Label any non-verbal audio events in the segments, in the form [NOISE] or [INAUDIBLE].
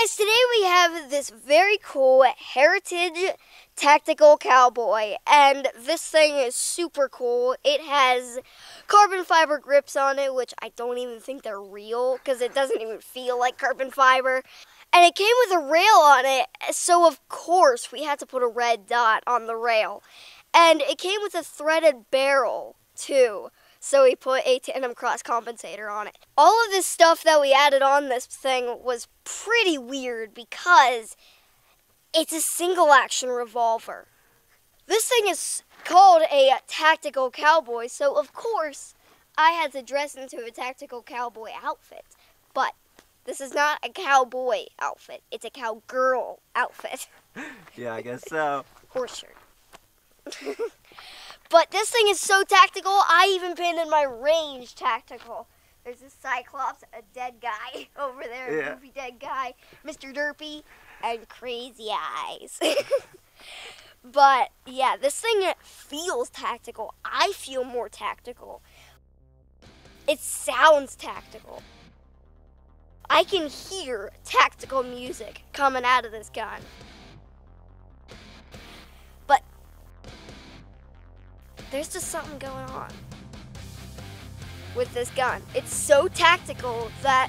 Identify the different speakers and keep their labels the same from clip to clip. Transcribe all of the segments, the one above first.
Speaker 1: guys, today we have this very cool Heritage Tactical Cowboy, and this thing is super cool. It has carbon fiber grips on it, which I don't even think they're real because it doesn't even feel like carbon fiber. And it came with a rail on it, so of course we had to put a red dot on the rail. And it came with a threaded barrel, too so we put a TandemKross compensator on it. All of this stuff that we added on this thing was pretty weird because it's a single action revolver. This thing is called a tactical cowboy, so of course I had to dress into a tactical cowboy outfit. But this is not a cowboy outfit, it's a cowgirl outfit. [LAUGHS]
Speaker 2: yeah, I guess so. [LAUGHS]
Speaker 1: Horse shirt. [LAUGHS] But this thing is so tactical, I even painted my range tactical. There's a Cyclops, a dead guy [LAUGHS] over there, yeah. a goofy dead guy, Mr. Derpy, and Crazy Eyes. [LAUGHS] but yeah, this thing feels tactical. I feel more tactical. It sounds tactical. I can hear tactical music coming out of this gun. There's just something going on with this gun. It's so tactical that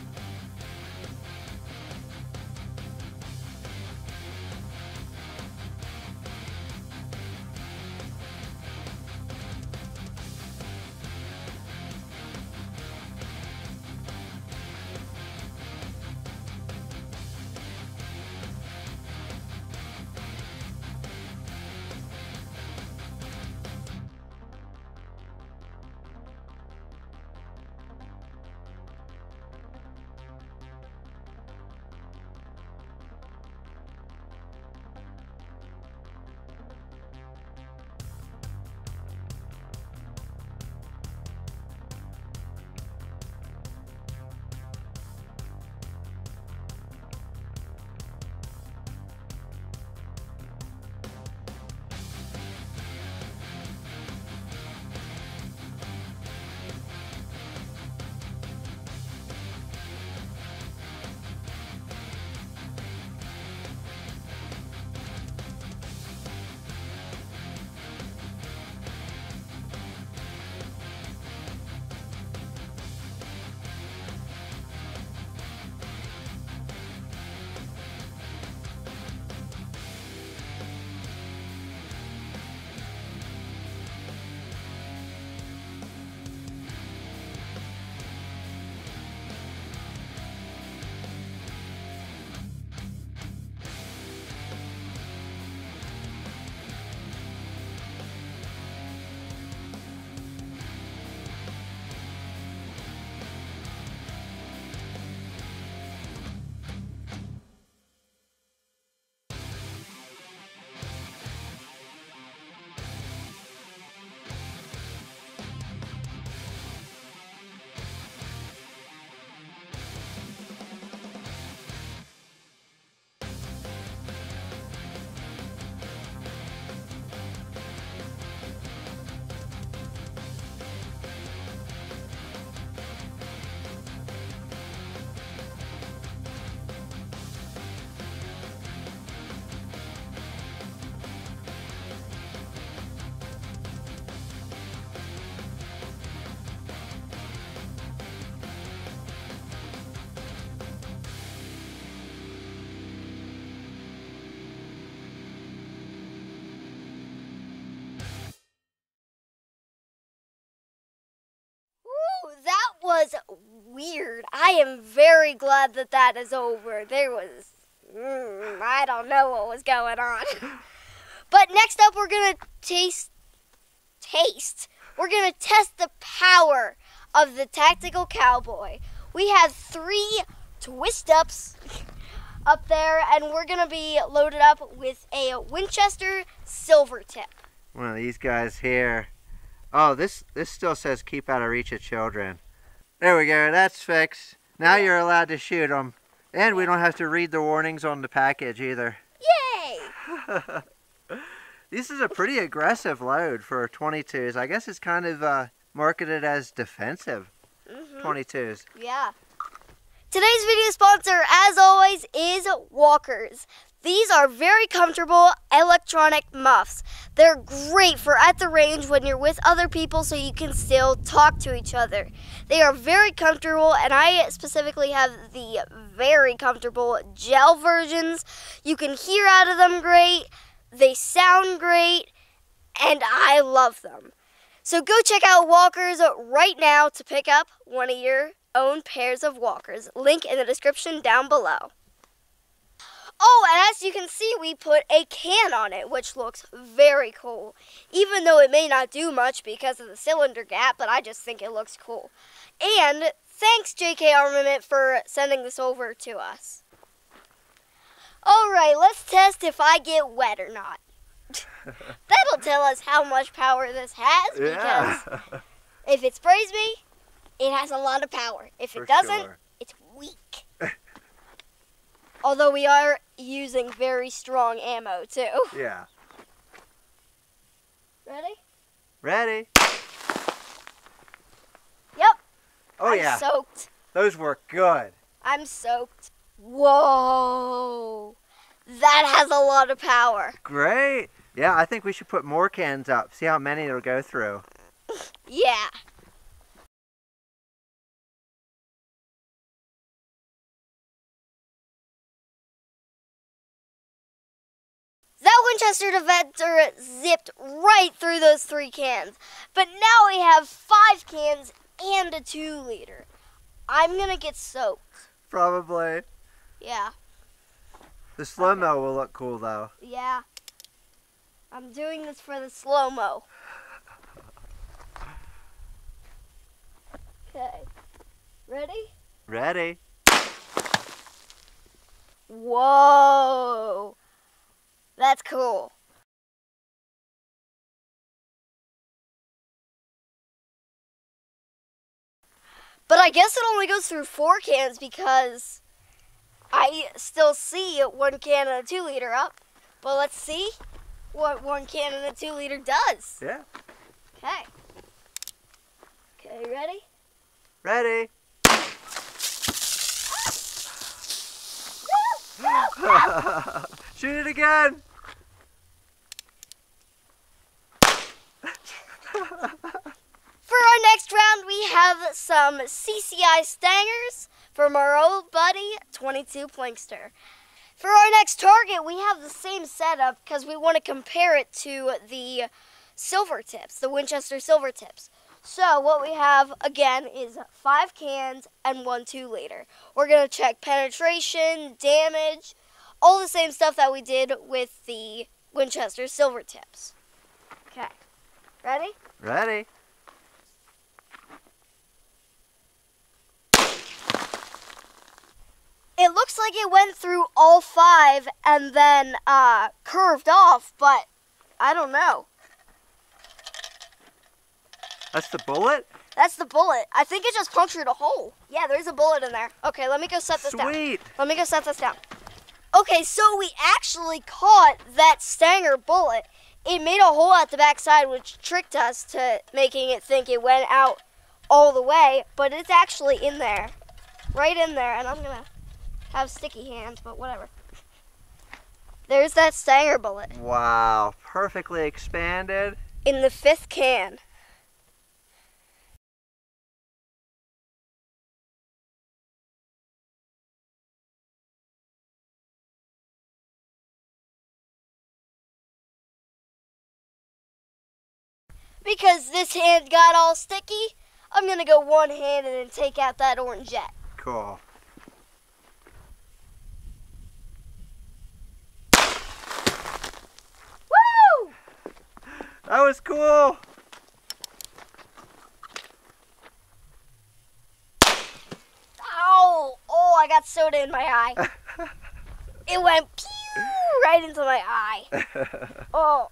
Speaker 1: was weird. I am very glad that that is over. There was, mm, I don't know what was going on. [LAUGHS] but next up, we're to taste, taste. We're to test the power of the Tactical Cowboy. We have three twist ups [LAUGHS] up there, and we're to be loaded up with a Winchester Silver Tip.
Speaker 2: One of these guys here. Oh, this this still says keep out of reach of children. There we go, that's fixed. Now yeah. you're allowed to shoot them. And we don't have to read the warnings on the package either.
Speaker 1: Yay! [LAUGHS]
Speaker 2: this is a pretty aggressive load for 22s. I guess it's kind of uh, marketed as defensive mm -hmm. 22s.
Speaker 1: Yeah. Today's video sponsor, as always, is Walkers. These are very comfortable electronic muffs. They're great for at the range when you're with other people so you can still talk to each other. They are very comfortable, and I specifically have the very comfortable gel versions. You can hear out of them great, they sound great, and I love them. So go check out Walkers right now to pick up one of your own pairs of Walkers. Link in the description down below. Oh, and as you can see, we put a can on it, which looks very cool. Even though it may not do much because of the cylinder gap, but I just think it looks cool. And thanks, JK Armament, for sending this over to us. Alright, let's test if I get wet or not. [LAUGHS] That'll tell us how much power this has, because
Speaker 2: Yeah. [LAUGHS]
Speaker 1: if it sprays me, it has a lot of power. If it
Speaker 2: For
Speaker 1: doesn't,
Speaker 2: sure.
Speaker 1: it's weak. Although we are using very strong ammo too.
Speaker 2: Yeah.
Speaker 1: Ready?
Speaker 2: Ready?
Speaker 1: Yep.
Speaker 2: Oh
Speaker 1: I'm
Speaker 2: yeah.
Speaker 1: soaked.
Speaker 2: Those work good.
Speaker 1: I'm soaked. Whoa. That has a lot of power.
Speaker 2: Great. Yeah, I think we should put more cans up. See how many it'll go through. [LAUGHS]
Speaker 1: Yeah. Winchester Defender zipped right through those three cans. But now we have five cans and a two liter. I'm gonna get soaked.
Speaker 2: Probably.
Speaker 1: Yeah,
Speaker 2: The slow mo will look cool though.
Speaker 1: yeah. I'm doing this for the slow mo. Okay. Ready?
Speaker 2: Ready?
Speaker 1: Whoa. That's cool. But I guess it only goes through four cans because I still see one can and a two liter up. But let's see what one can and a two liter does.
Speaker 2: Yeah.
Speaker 1: Okay. Okay, ready?
Speaker 2: Ready? [LAUGHS] [LAUGHS] Shoot it again. [LAUGHS]
Speaker 1: For our next round, we have some CCI Stingers from our old buddy 22 Plinkster. For our next target, we have the same setup because we want to compare it to the silver tips, the Winchester silver tips. So what we have again is five cans and one two liter. We're gonna check penetration, damage, all the same stuff that we did with the Winchester silver tips. Okay, ready?
Speaker 2: Ready?
Speaker 1: It looks like it went through all five and then uh, curved off, but I don't know.
Speaker 2: That's the bullet?
Speaker 1: That's the bullet. I think it just punctured a hole. Yeah, there's a bullet in there. Okay, let me go set this down.
Speaker 2: Sweet.
Speaker 1: Let me go set this down. Okay, so we actually caught that Stinger bullet. It made a hole at the backside, which tricked us to making it think it went out all the way, but it's actually in there. Right in there, and I'm gonna have sticky hands, but whatever. There's that Stinger bullet
Speaker 2: Wow. Perfectly expanded.
Speaker 1: in the fifth can. Because this hand got all sticky, I'm gonna go one handed and then take out that orange jet.
Speaker 2: Cool.
Speaker 1: Woo!
Speaker 2: That was cool.
Speaker 1: Ow! Oh, I got soda in my eye. [LAUGHS] It went pew right into my eye. [LAUGHS] Oh.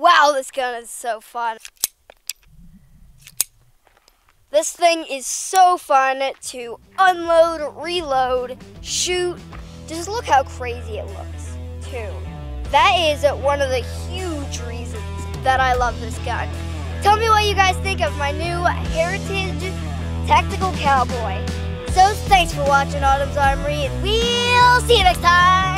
Speaker 1: Wow, this gun is so fun. This thing is so fun to unload, reload, shoot. Just look how crazy it looks, too. That is one of the huge reasons that I love this gun. Tell me what you guys think of my new Heritage Tactical Cowboy. So thanks for watching Autumn's Armory, and we'll see you next time.